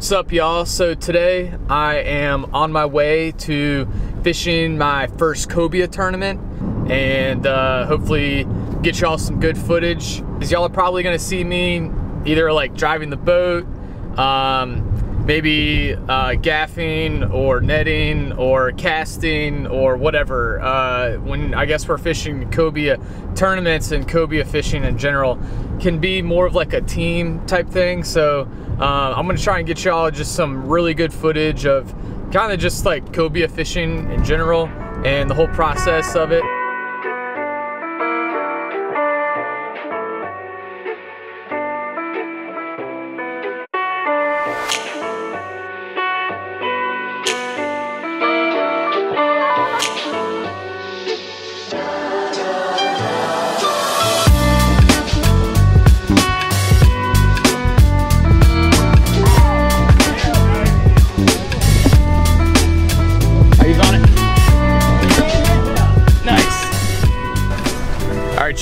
What's up, y'all? So today I am on my way to fishing my first cobia tournament and uh, hopefully get y'all some good footage. Cause y'all are probably gonna see me either like driving the boat, um, maybe uh, gaffing or netting or casting or whatever. Uh, when I guess we're fishing cobia tournaments and cobia fishing in general can be more of like a team type thing. So uh, I'm gonna try and get y'all just some really good footage of kind of just like cobia fishing in general and the whole process of it.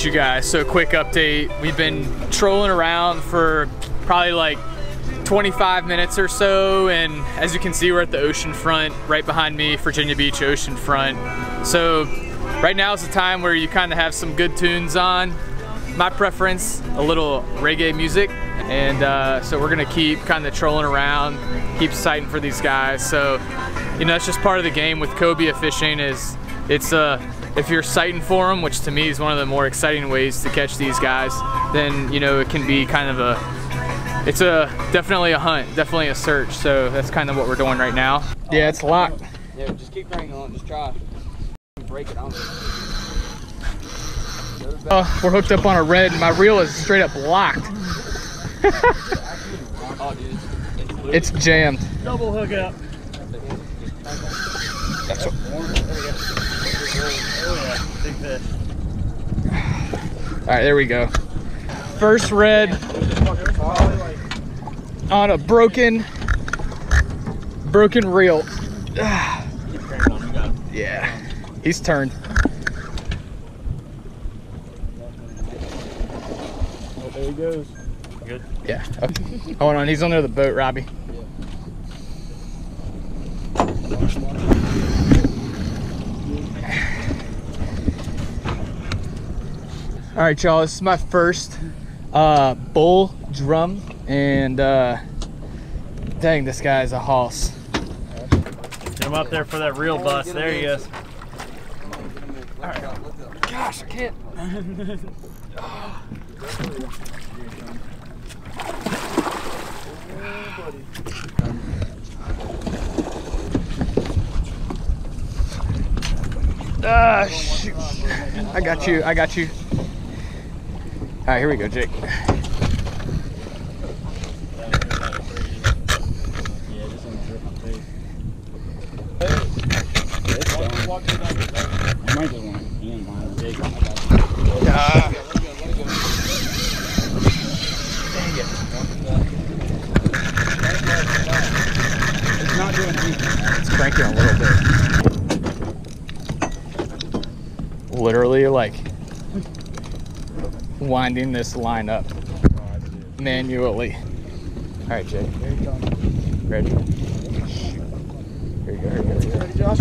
You guys, so quick update. We've been trolling around for probably like 25 minutes or so, and as you can see, we're at the ocean front, right behind me, Virginia Beach ocean front. So right now is the time where you kind of have some good tunes on. My preference, a little reggae music. And uh, so we're gonna keep kind of trolling around, keep sighting for these guys. So, you know, that's just part of the game with cobia fishing is it's uh, if you're sighting for them, which to me is one of the more exciting ways to catch these guys, then, you know, it can be kind of a, it's a, definitely a hunt, definitely a search. So that's kind of what we're doing right now. Yeah, it's locked. Yeah, just keep cranking on. Just try. Break it on. Oh, we're hooked up on a red. My reel is straight up locked. Oh. It's. It's jammed. Double hook up. That's what, Oh yeah, big fish. all right, there we go. First red on a broken, broken reel. Ah, Keep cranking on. You got it. yeah, he's turned. Oh, there he goes. Good. Yeah. Okay. Hold on, he's under the boat, Robbie. All right, y'all. This is my first uh, bull drum, and uh, dang, this guy's a hoss. Get him up there for that real bus There he is. Gosh, I can't. Ah, shoot. I got you. I got you. All right, here we go, Jake. Yeah, Ah. It's not doing anything. It's cranking a little bit. Literally, like winding this line up manually. All right, Jake. Ready? Here you go. Here you go. Here you go. Ready, Josh?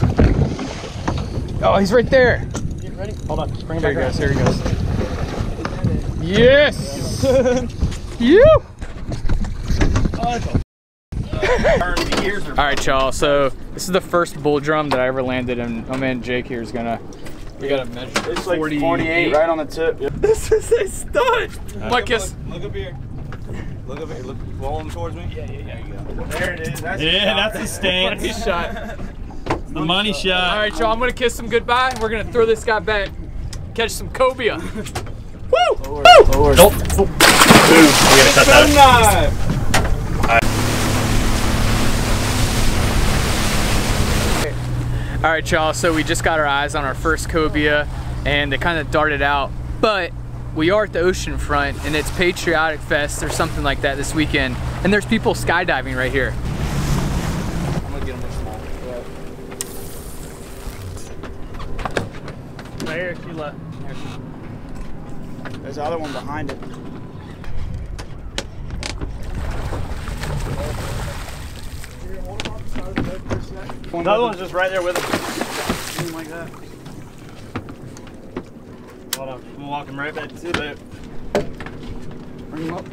Oh, he's right there. Get ready. Hold on. Bring him Here he goes. around. Here he goes. Yes. you. All right, y'all. So this is the first bull drum that I ever landed, and oh man, Jake here is gonna. We gotta measure. It's like 48 right on the tip. Yep. This is a stud. Lucas. Look up here. Look up here. Look, roll him towards me. Yeah, yeah, There you go. There it is. That's Yeah, that's a stance. Money shot. The money shot. All right, y'all. I'm gonna kiss him goodbye. And we're gonna throw this guy back, catch some cobia. Woo! Woo! Nope. Boom. We gotta cut that. All right, y'all. So we just got our eyes on our first cobia, and they kind of darted out. But we are at the ocean front, and it's Patriotic Fest or something like that this weekend. And there's people skydiving right here. I'm gonna get him small. There, she left. There's the other one behind it. The other one's just right there with him. like that. Hold on. I'm gonna walk him right back to the boat. Bring him up.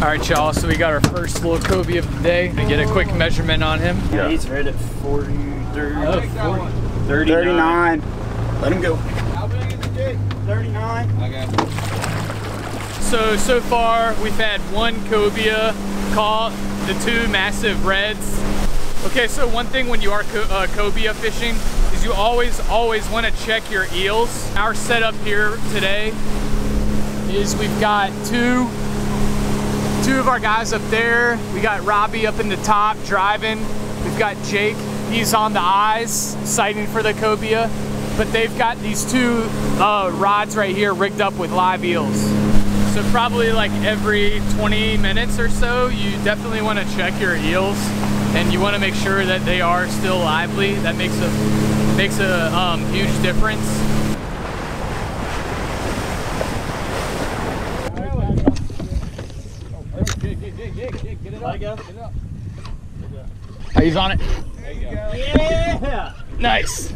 All right, y'all. So we got our first little cobia of the day. Gonna get a quick oh. measurement on him. Yeah, he's right at 40, 30, Oh, 40, 39. 39. Let him go. How big is the jig? 39. I got it. So so far we've had one cobia caught, the two massive reds. Okay, so one thing when you are co uh, cobia fishing is you always always want to check your eels. Our setup here today is we've got two two of our guys up there. We got Robbie up in the top driving. We've got Jake. He's on the eyes, sighting for the cobia. But they've got these two uh, rods right here rigged up with live eels. So probably like every 20 minutes or so, you definitely want to check your eels, and you want to make sure that they are still lively. That makes a makes a um, huge difference. Let it go. He's on it. Yeah. Nice.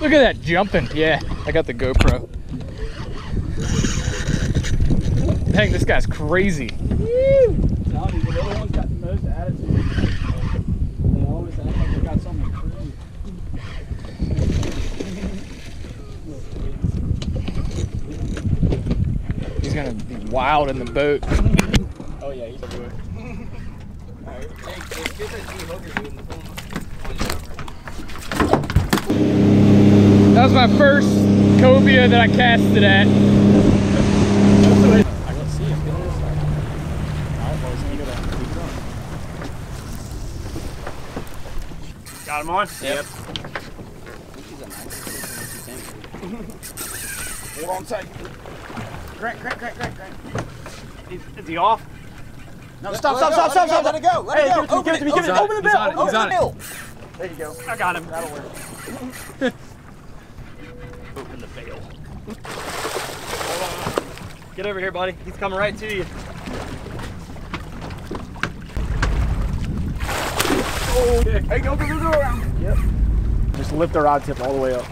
Look at that jumping. Yeah, I got the GoPro. Dang, this guy's crazy. the other one's got the most attitude. They always act like they got something crazy. He's gonna be wild in the boat. Oh yeah, he's a good. Alright, hey, hey, get that G hooker dude in the phone. That was my first cobia that I casted at. I can see him. Get on this side. Alright, boys, keep it up. Keep it Got him on? Yep. He's a nice Hold on tight. Crank, crank, crank, crank, crank. Is, is he off? No, stop, stop, stop, stop, stop. Let it go. Let Hey, it go. give it to me, Open give it to give it to me. Open the bill. on it, he's Open the bill. There you go. I got him. That'll work. Open the bail. Hold on. Get over here, buddy. He's coming right to you. Oh, yeah. Hey, go, go, go, go around. Yep. Just lift the rod tip all the way up.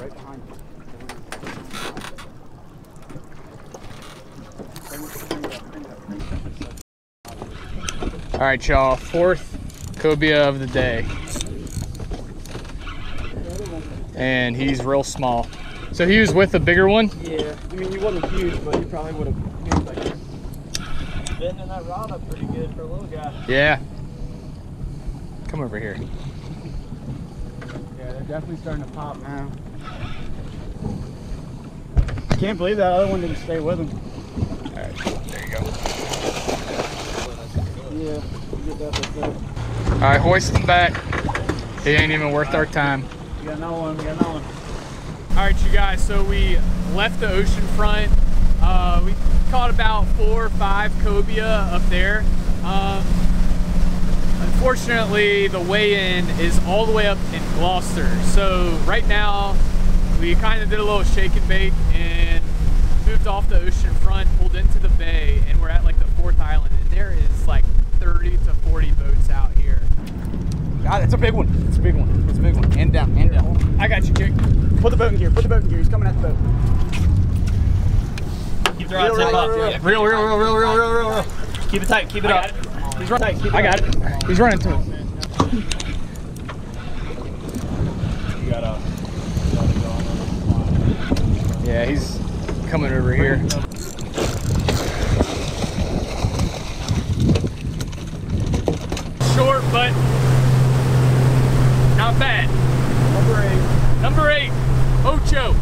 Right behind you. All right, y'all. Fourth cobia of the day. And he's real small. So he was with a bigger one. Yeah, I mean, he wasn't huge, but he probably would have like this. Bending that rod up pretty good for a little guy. Yeah. Come over here. Yeah, they're definitely starting to pop now. Can't believe that other one didn't stay with him. All right, there you go. Yeah, you get that. All right, hoist him back. He ain't even worth our time. We got another one, we got another one. All right, you guys. So we left the ocean front. Uh, we caught about four or five cobia up there. Um, unfortunately, the weigh-in is all the way up in Gloucester. So right now, we kind of did a little shake and bake and moved off the ocean front, pulled into the bay, and we're at like the fourth island. And there is like 30 to 40 boats out here. God, it's a big one. It's a big one. It's a big one. Hand down, hand down. I got you, Kick. Put the boat in gear. Put the boat in gear. He's coming at the boat. Keep the rod tip Real, up. real, real, Real, real, real, real, real, real, real, real. Keep it tight. Keep it I up. it. He's right. Tight. Keep it I up. got it. He's running to it. You got a. Yeah, he's coming over here. Short, but not bad. Number eight. Number eight, Ocho.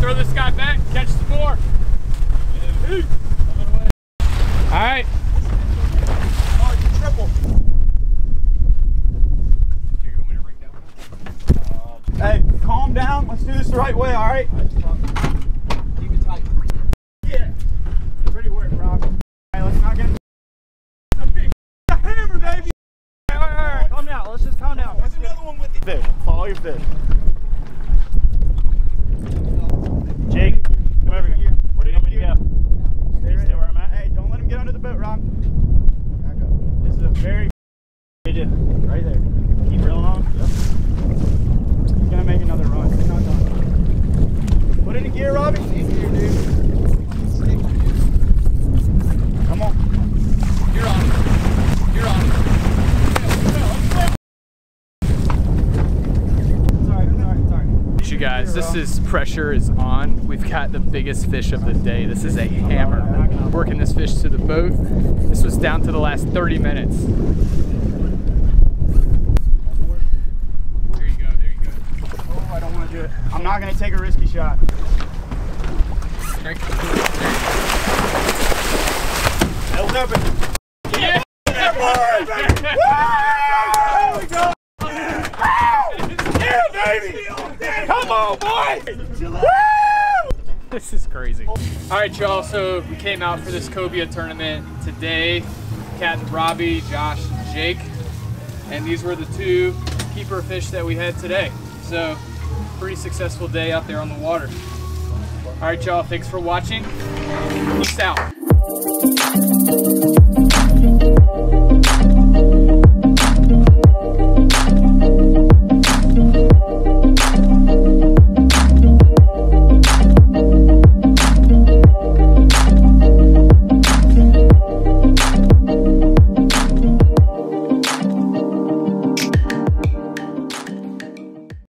Throw this guy back, catch some more. All right. Oh, it's a triple. Hey, calm down. Let's do this the right way, all right? Keep it tight. Yeah. Pretty work, Rob. All right, let's not get a big hammer, baby. All right, all right, all right. Calm down. Let's just calm down. There's another one with you. Fish. Follow your fish. Jake, come over here. Where do you want me to go? Stay, stay where I'm at. Hey, don't let him get under the boat, Rob. Back up. This is a very right there. Keep reeling on. Yep. He's gonna make another run. He's not done. Put it in gear, Robbie. In gear, dude. Come on. You're on. You're on. Sorry, sorry, sorry. You guys, this is pressure is on. We've got the biggest fish of the day. This is a hammer. Working this fish to the boat. This was down to the last 30 minutes. There you go, there you go. Oh, I don't want to do it. I'm not gonna take a risky shot. Drink. El's open. Yeah! There we go. Yeah, baby. Come on, boy. Woo! This is crazy. All right, y'all. So we came out for this cobia tournament today. Captain Robbie, Josh, and Jake, and these were the two keeper fish that we had today. So pretty successful day out there on the water. All right, y'all. Thanks for watching. Peace out.